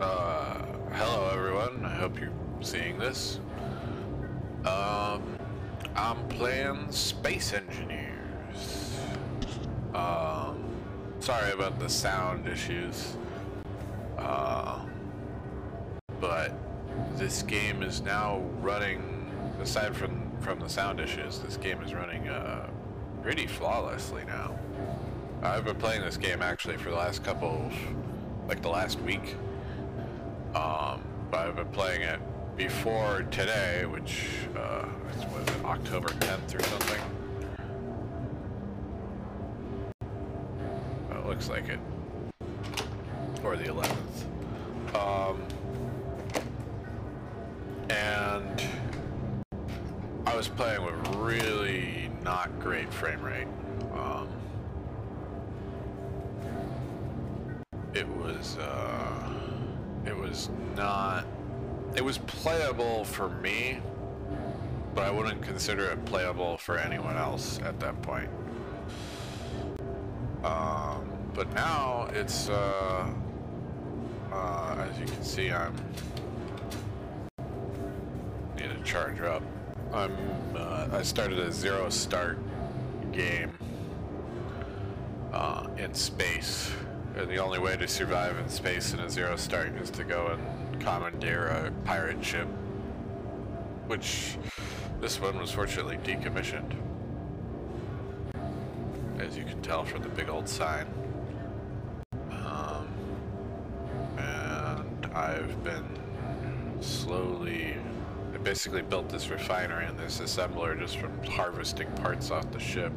Uh, hello everyone. I hope you're seeing this. Um, I'm playing Space Engineers. Um, sorry about the sound issues. Uh, but this game is now running, aside from, from the sound issues, this game is running, uh, pretty flawlessly now. I've been playing this game actually for the last couple, like the last week. Um, but I've been playing it before today, which uh, was it October 10th or something. It looks like it, or the 11th. Um, and I was playing with really not great frame rate. Um, it was. Uh, it was not... It was playable for me, but I wouldn't consider it playable for anyone else at that point. Um, but now it's, uh, uh, as you can see, I'm need to charge up. I'm, uh, I started a zero start game uh, in space. And the only way to survive in space in a zero start is to go and commandeer a pirate ship. Which this one was fortunately decommissioned. As you can tell from the big old sign. Um, and I've been slowly... I basically built this refinery and this assembler just from harvesting parts off the ship.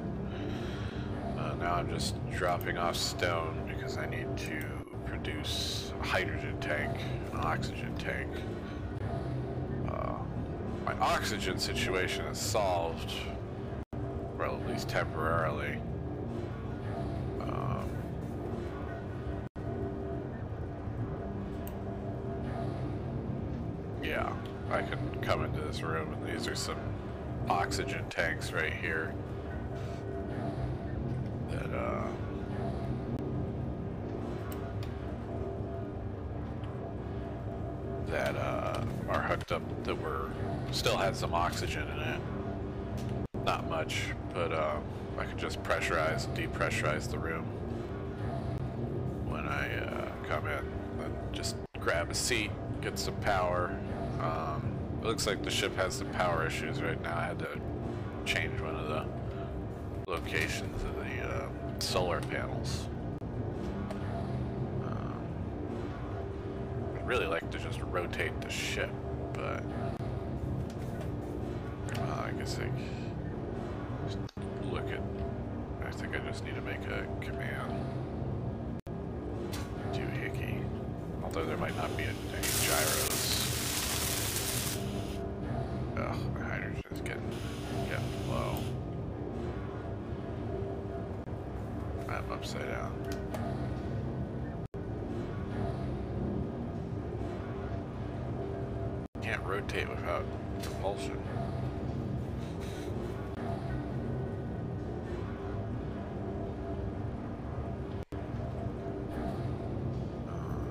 Now I'm just dropping off stone because I need to produce a hydrogen tank, an oxygen tank. Uh, my oxygen situation is solved, well at least temporarily. Um, yeah, I can come into this room and these are some oxygen tanks right here that uh, are hooked up that were still had some oxygen in it. Not much, but uh, I could just pressurize and depressurize the room when I uh, come in. And just grab a seat, get some power. Um, it looks like the ship has some power issues right now. I had to change one of the locations of the uh, solar panels. Really like to just rotate the ship, but I guess I just look at. I think I just need to make a command. Doohickey. Although there might not be any gyros. Ugh, my hydrogen's getting getting low. I'm upside down. Rotate without propulsion. Um.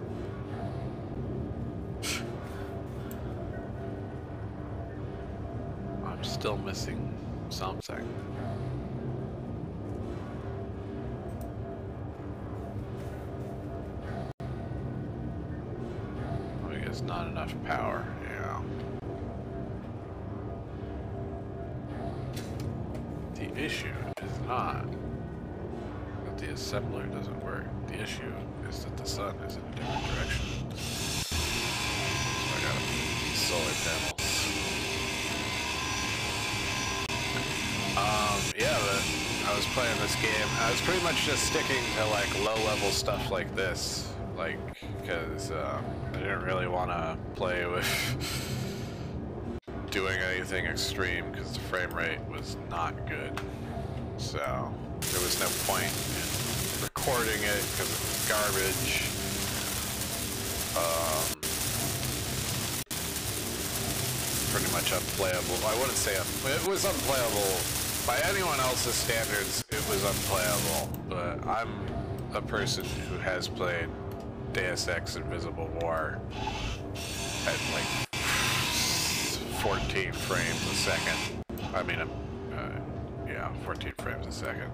I'm still missing something. I guess not enough power. Issue is not that the assembler doesn't work. The issue is that the sun is in a different direction. So I got these solar panels. Um, yeah, but I was playing this game. I was pretty much just sticking to like low-level stuff like this, like because uh, I didn't really want to play with doing anything extreme because the frame rate was not good. So there was no point in recording it because it was garbage. Um, pretty much unplayable. I wouldn't say it was unplayable by anyone else's standards. It was unplayable, but I'm a person who has played Deus Ex Invisible War at like 14 frames a second. I mean, uh, yeah, 14 frames a second.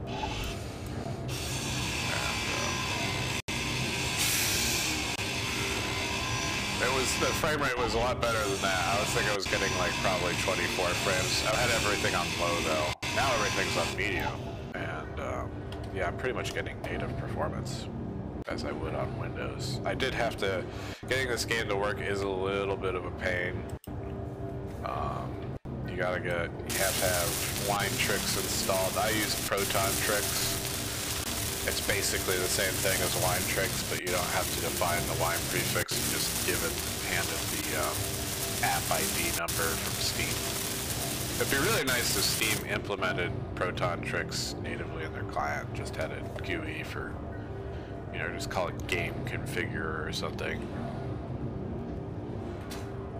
It was the frame rate was a lot better than that. I was thinking I was getting like probably 24 frames. I had everything on low though. Now everything's on medium, and um, yeah, I'm pretty much getting native performance as I would on Windows. I did have to getting this game to work is a little bit of a pain. You gotta get you have to have Winetricks installed. I use Proton Tricks it's basically the same thing as wine tricks, but you don't have to define the wine prefix. You just give it, hand it the um, app ID number from Steam. It'd be really nice if Steam implemented Proton Tricks natively in their client. Just had a GUI for, you know, just call it Game configure or something.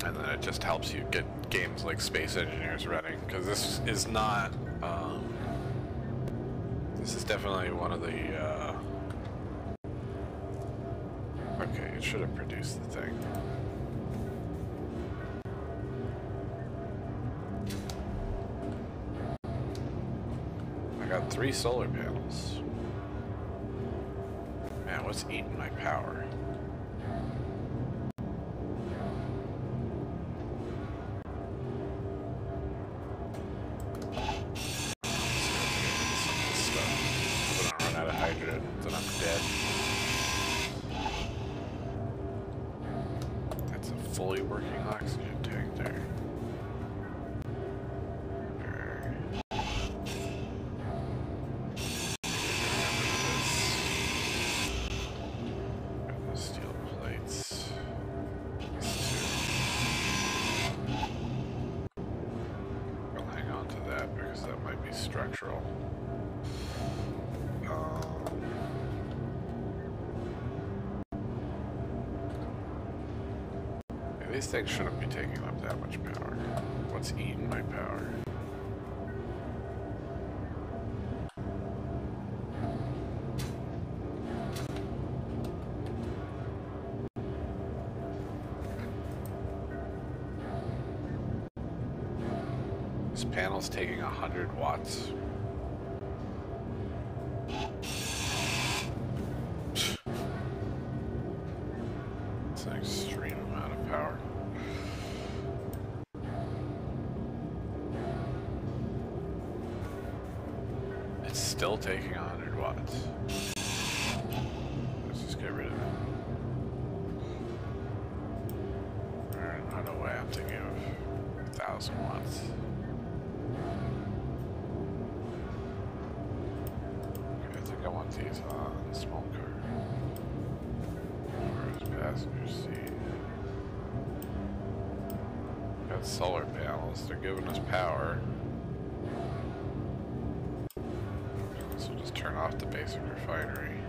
And then it just helps you get games like Space Engineers running, because this is not... Um, this is definitely one of the, uh... Okay, it should have produced the thing. I got three solar panels. Man, what's eating my power? Um, these things shouldn't be taking up that much power. What's eating my power? Taking 100 watts. It's an extreme amount of power. It's still taking 100 watts. Got solar panels, they're giving us power. So just turn off the basic refinery.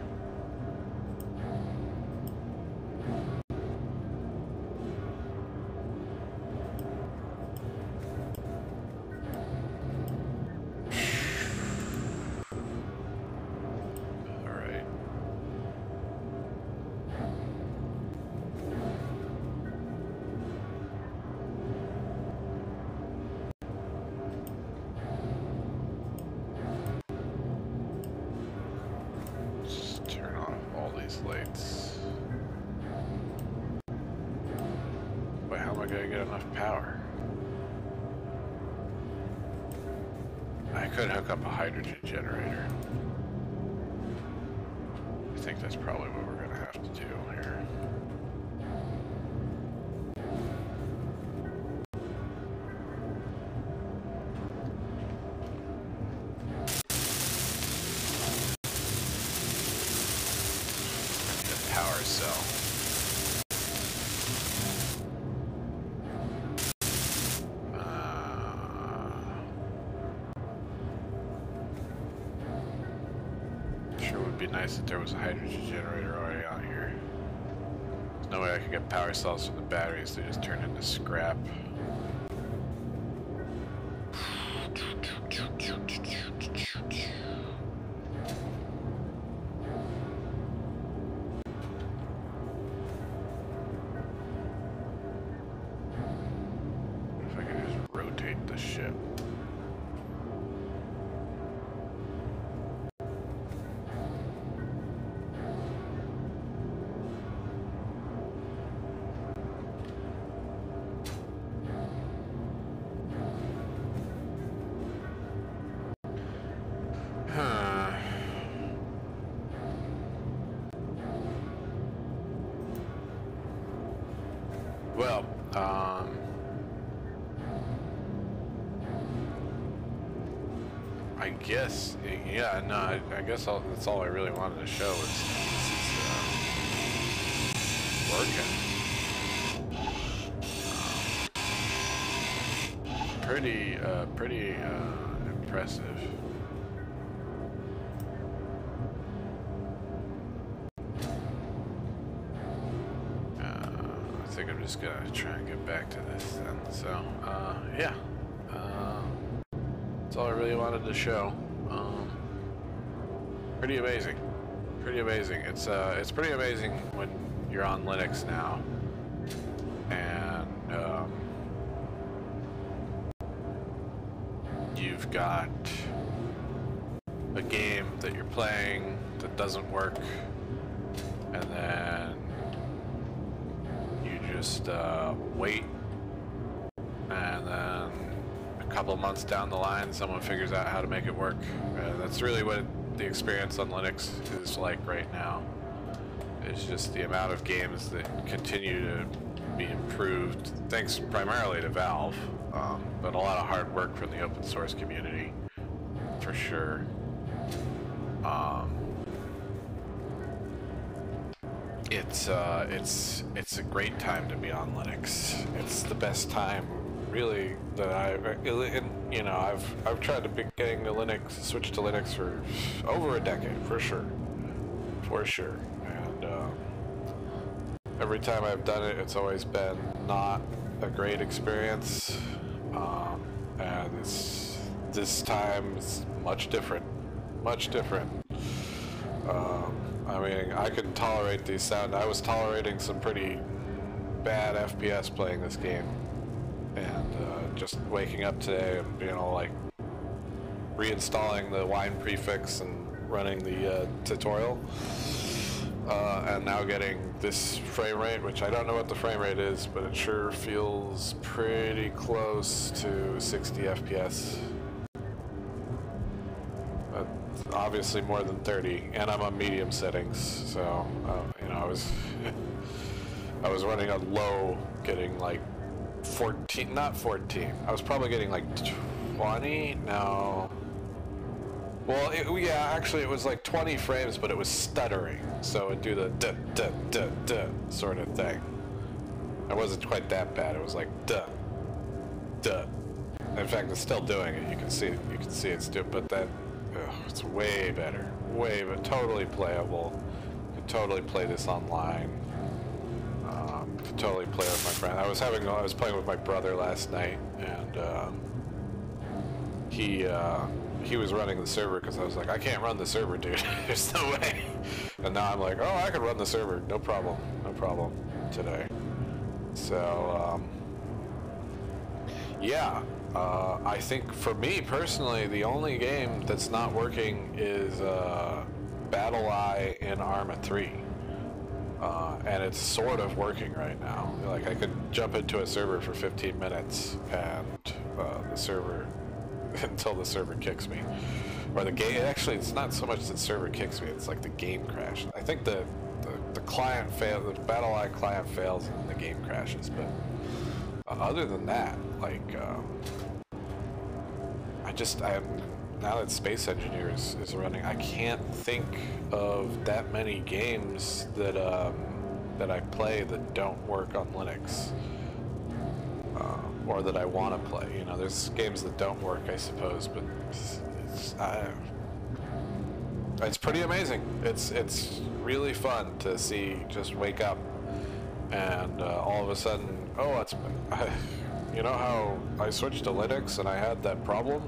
Could hook up a hydrogen generator. I think that's probably what we're to have to do here. Nice that there was a hydrogen generator already out here. There's no way I could get power cells from the batteries, they just turn into scrap. Guess, yeah, no, I, I guess all, that's all I really wanted to show was this is uh, working. pretty, uh, pretty uh, impressive. Uh, I think I'm just gonna try and get back to this then. So, uh, yeah. That's all I really wanted to show. Um, pretty amazing. Pretty amazing. It's uh, it's pretty amazing when you're on Linux now, and um, you've got a game that you're playing that doesn't work, and then you just uh, wait couple months down the line, someone figures out how to make it work. Uh, that's really what the experience on Linux is like right now. It's just the amount of games that continue to be improved, thanks primarily to Valve, um, but a lot of hard work from the open source community, for sure. Um, it's uh, it's it's a great time to be on Linux. It's the best time really that I, you know, I've I've tried to be getting to Linux, switch to Linux for over a decade, for sure, for sure, and um, every time I've done it, it's always been not a great experience, um, and it's this time is much different, much different. Um, I mean, I can tolerate these sound. I was tolerating some pretty bad FPS playing this game and uh, just waking up today and you know like reinstalling the wine prefix and running the uh, tutorial. Uh, and now getting this frame rate which I don't know what the frame rate is but it sure feels pretty close to 60 FPS but obviously more than 30 and I'm on medium settings so uh, you know I was I was running on low getting like 14, not 14. I was probably getting like 20, no. Well, it, yeah, actually it was like 20 frames, but it was stuttering. So it'd do the duh, duh, duh, duh sort of thing. It wasn't quite that bad. It was like duh, duh. In fact, it's still doing it. You can see, you can see it's doing, but that, ugh, it's way better. Way, but totally playable. You can totally play this online totally play with my friend. I was having, I was playing with my brother last night, and um, he uh, he was running the server because I was like, I can't run the server, dude. There's no way. And now I'm like, oh, I can run the server, no problem, no problem today. So um, yeah, uh, I think for me personally, the only game that's not working is uh, BattlEye in Arma 3. Uh, and it's sort of working right now. Like I could jump into a server for 15 minutes and uh, the server until the server kicks me, or the game. Actually, it's not so much the server kicks me; it's like the game crashes. I think the the, the client fails, the BattlEye client fails, and the game crashes. But uh, other than that, like um, I just I'm now that Space Engineers is running, I can't think of that many games that um, that I play that don't work on Linux, uh, or that I want to play. You know, there's games that don't work, I suppose, but it's, it's, it's pretty amazing. It's it's really fun to see just wake up and uh, all of a sudden, oh, it's. you know how I switched to Linux and I had that problem?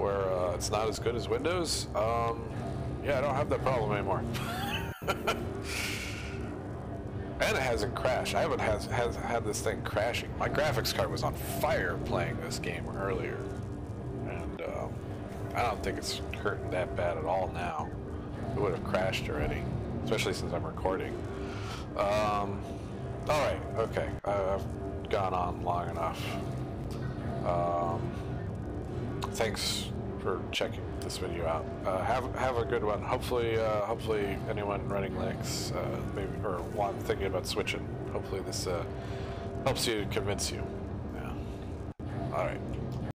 Where uh, it's not as good as Windows, um, yeah, I don't have that problem anymore. And it hasn't crashed. I haven't has, has had this thing crashing. My graphics card was on fire playing this game earlier. And um, I don't think it's hurting that bad at all now. It would have crashed already, especially since I'm recording. Um, Alright, okay. I've gone on long enough. Um, thanks for checking this video out. Uh, have have a good one. Hopefully, uh, hopefully anyone running Linux, uh, maybe or want thinking about switching. Hopefully this uh, helps you convince you. Yeah. All right.